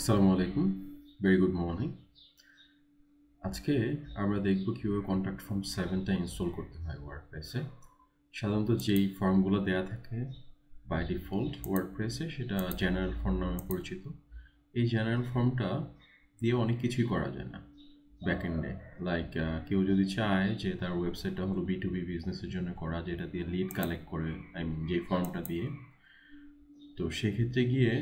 আসসালামু আলাইকুম। Very good morning আজকে আমরা দেখব কীভাবে কন্ট্যাক্ট ফর্ম সেভেনটা ইনস্টল করতে হয় ওয়ার্ডপ্রেসে সাধারণত যেই ফর্মগুলো দেয়া থাকে বাই ডিফল্ট ওয়ার্ডপ্রেসে সেটা জেনারেল ফর্ম নামে পরিচিত। এই জেনারেল ফর্মটা দিয়ে অনেক কিছুই করা যায় না। ব্যাক ব্যাকএন্ডে লাইক কেউ যদি চায় যে তার ওয়েবসাইটটা হলো বি টু বি বিজনেসের জন্য করা, যেটা দিয়ে লিড কালেক্ট করে আই মিন যে ফর্মটা দিয়ে। তো সেক্ষেত্রে গিয়ে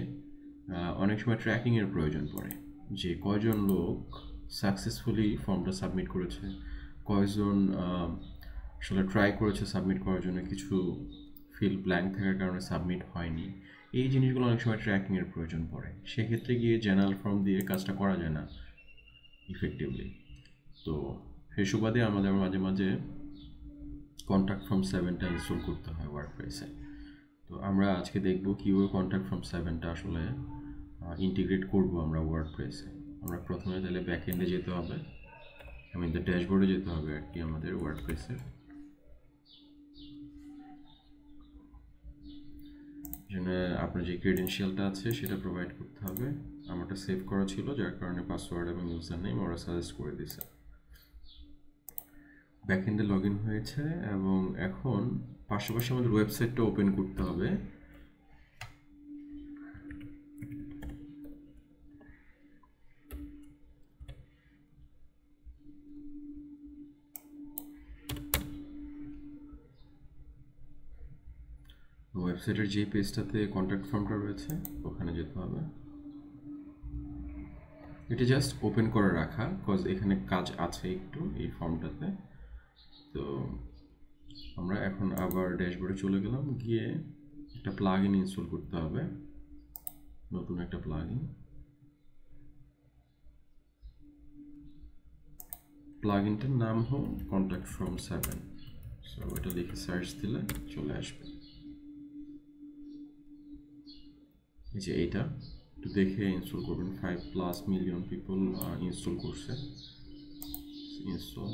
অনেক সময় ট্র্যাকিংয়ের প্রয়োজন পড়ে। যে কয়জন লোক সাকসেসফুলি ফর্মটা সাবমিট করেছে, কয়জন আসলে ট্রাই করেছে সাবমিট করার জন্য কিছু ফিল ব্ল্যাঙ্ক থাকার কারণে সাবমিট হয়নি। এই জিনিসগুলো অনেক সময় ট্র্যাকিংয়ের প্রয়োজন পড়ে। সেক্ষেত্রে গিয়ে জেনারেল ফর্ম দিয়ে কাজটা করা যায় না ইফেক্টিভলি তো সেই সুবাদে আমাদের মাঝে মাঝে কন্ট্যাক্ট ফর্ম সেভেনটা ইনস্টল করতে হয় ওয়ার্ডপ্রেসে তো আমরা আজকে দেখব কীভাবে কন্ট্যাক্ট ফর্ম সেভেনটা আসলে ইন্টিগ্রেট করব আমরা ওয়ার্ড প্রেসে আমরা প্রথমে তাহলে ব্যাকএন্ডে যেতে হবে। মিন দ্য ড্যাশবোর্ডে যেতে হবে আর কি আমাদের ওয়ার্ডপ্রেসের জন্য আপনার যে ক্রেডেনশিয়ালটা আছে সেটা প্রোভাইড করতে হবে। আমারটা সেভ করা ছিল, যার কারণে পাসওয়ার্ড এবং ইউজার নেম ওরা সাজেস্ট করে দিছে ব্যাকএন্ডে লগ ইন হয়েছে এবং এখন পাশাপাশি আমাদের ওয়েবসাইটটা ওপেন করতে হবে। ওয়েবসাইটের যে পেজটাতে কন্ট্যাক্ট ফর্মটা রয়েছে, ওখানে যেতে হবে। এটা জাস্ট ওপেন করে রাখা কজ এখানে কাজ আছে একটু এই ফর্মটাতে তো আমরা এখন আবার ড্যাশবোর্ডে চলে গেলাম। গিয়ে একটা প্লাগ ইন ইনস্টল করতে হবে। নতুন একটা প্লাগ ইন প্লাগ ইনটার নাম হোক কন্ট্যাক্ট ফ্রম সেভেন সো এটা লিখে সার্চ দিলে চলে আসবে। এই যে এইটা। একটু দেখে ইনস্টল করবেন। Five plus million people install করছে। ইনস্টল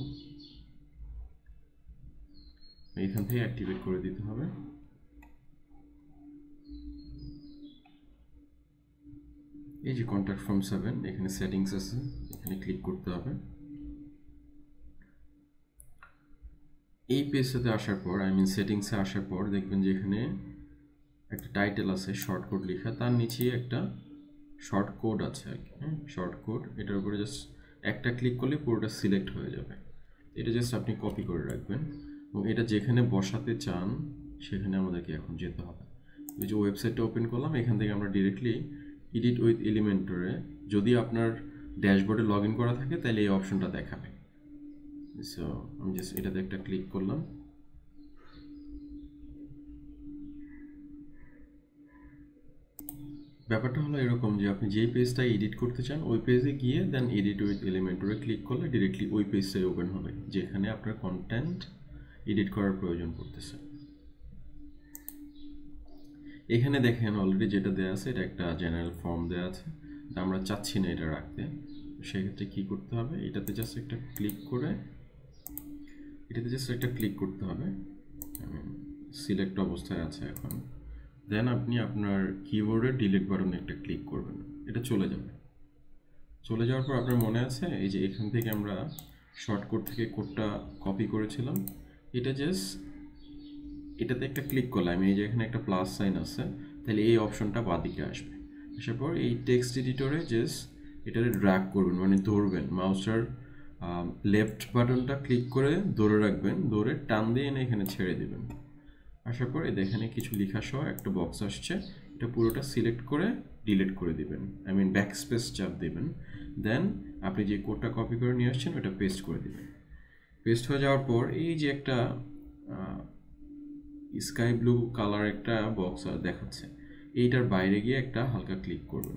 এইখান থেকে অ্যাক্টিভেট করে দিতে হবে। এই যে কন্ট্যাক্ট ফর্ম সেভেন এখানে সেটিংস আছে, এখানে ক্লিক করতে হবে। এই পেজটাতে আসার পর আই মিন সেটিংসে আসার পর দেখবেন যে এখানে একটা টাইটেল আছে শর্ট কোড লেখা। তার নিচে একটা শর্ট কোড আছে আর কি হ্যাঁ? শর্ট কোড এটার উপরে জাস্ট একটা ক্লিক করলে পুরোটা সিলেক্ট হয়ে যাবে। এটা জাস্ট আপনি কপি করে রাখবেন। এটা যেখানে বসাতে চান, সেখানে আমাদেরকে এখন যেতে হবে। এই যে ওয়েবসাইটটা ওপেন করলাম, এখান থেকে আমরা ডিরেক্টলি এডিট উইথ এলিমেন্টরে যদি আপনার ড্যাশবোর্ডে লগ করা থাকে, তাহলে এই অপশনটা দেখাবে। সো আমি জাস্ট এটাতে একটা ক্লিক করলাম। ব্যাপারটা হলো এরকম যে আপনি যেই পেজটা এডিট করতে চান, ওই পেজে গিয়ে দেন এডিট উইথ এলিমেন্টরে ক্লিক করলে ডিরেক্টলি ওই পেজটাই ওপেন হবে, যেখানে আপনার কন্টেন্ট এডিট করার প্রয়োজন পড়তেছে। এখানে দেখেন অলরেডি যেটা দেওয়া আছে, এটা একটা জেনারেল ফর্ম দেওয়া আছে। আমরা চাচ্ছি না এটা রাখতে। সেক্ষেত্রে কী করতে হবে? এটাতে জাস্ট একটা ক্লিক করে, এটাতে জাস্ট একটা ক্লিক করতে হবে। সিলেক্ট অবস্থায় আছে এখন। দেন আপনি আপনার কিবোর্ডে ডিলিট বাটনে একটা ক্লিক করবেন। এটা চলে যাবে। চলে যাওয়ার পর আপনার মনে আছে, এই যে এখান থেকে আমরা শর্টকট থেকে কোডটা কপি করেছিলাম। এটা জাস্ট এটাতে একটা ক্লিক করলাম এই যে এখানে একটা প্লাস সাইন আছে, তাহলে এই অপশনটা বাদিকে আসবে। আসার পর এই টেক্সট এডিটরে জাস্ট এটারে ড্র্যাগ করবেন মানে ধরবেন। মাউসটার লেফট বাটনটা ক্লিক করে ধরে রাখবেন, ধরে টান দিয়ে এনে এখানে ছেড়ে দেবেন। আসার পর এখানে কিছু লেখা সহ একটা বক্স আসছে, এটা পুরোটা সিলেক্ট করে ডিলিট করে দিবেন। আই মিন ব্যাক স্পেস চাপ দেবেন। দেন আপনি যে কোডটা কপি করে নিয়ে আসছেন, ওটা পেস্ট করে দিবেন। পেস্ট হয়ে যাওয়ার পর এই যে একটা স্কাই ব্লু কালার একটা বক্স দেখাচ্ছে। এইটার বাইরে গিয়ে একটা হালকা ক্লিক করবেন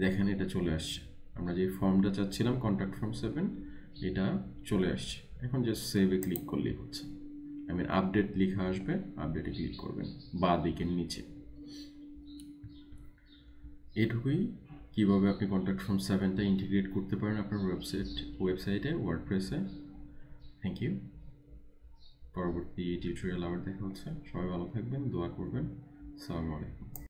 দেখেন এটা চলে আসছে। আমরা যে ফর্মটা চাচ্ছিলাম কন্ট্যাক্ট ফর্ম সেভেন এটা চলে আসছে। এখন জাস্ট সেভে ক্লিক করলেই হচ্ছে। আই মিন আপডেট লেখা আসবে আপডেটে ক্লিক করবেন। বা দিকের নিচে। এটুকুই কীভাবে আপনি কন্ট্যাক্ট ফর্ম সেভেনটা ইন্টিগ্রেট করতে পারেন আপনার ওয়েবসাইট ওয়েবসাইটে ওয়ার্ডপ্রেসে থ্যাংক ইউ পরবর্তী টিউটোরিয়াল আবার দেখা হচ্ছে। সবাই ভালো থাকবেন, দোয়া করবেন। আসসালামু আলাইকুম।